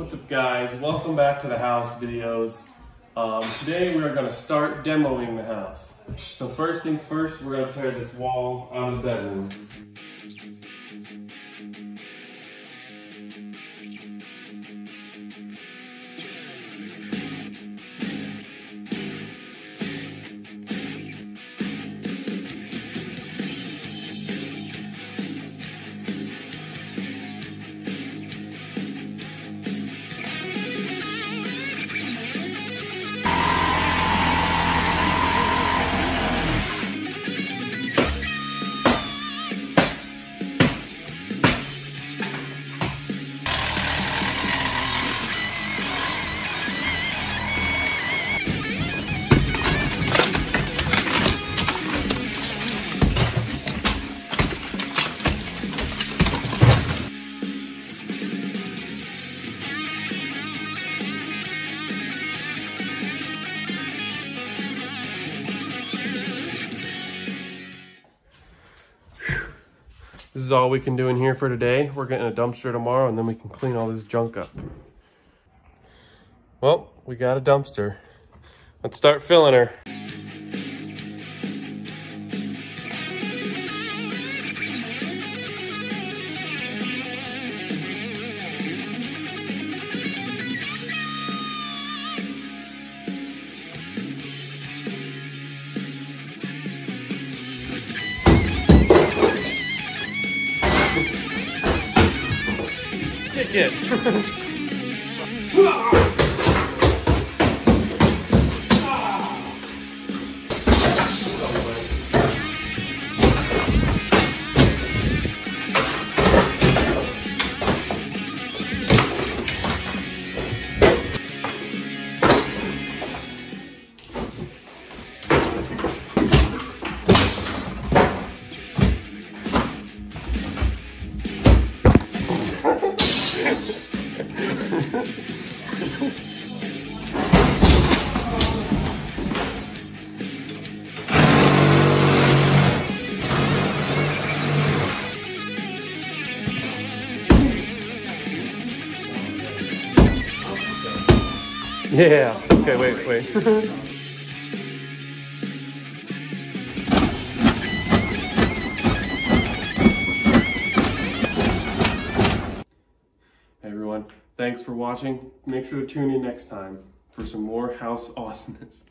What's up guys? Welcome back to the house videos. Um, today we are going to start demoing the house. So first things first, we're going to tear this wall out of the bedroom. This is all we can do in here for today. We're getting a dumpster tomorrow and then we can clean all this junk up. Well, we got a dumpster. Let's start filling her. Kick Yeah. Okay, wait, wait. everyone, thanks for watching. Make sure to tune in next time for some more house awesomeness.